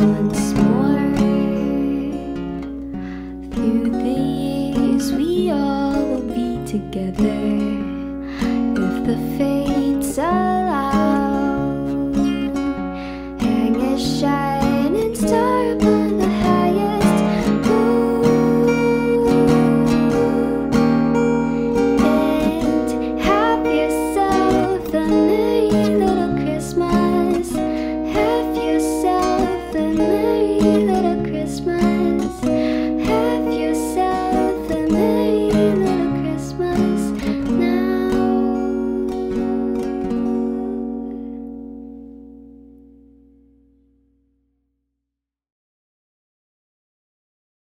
Once more. Through the years, we all will be together if the allow.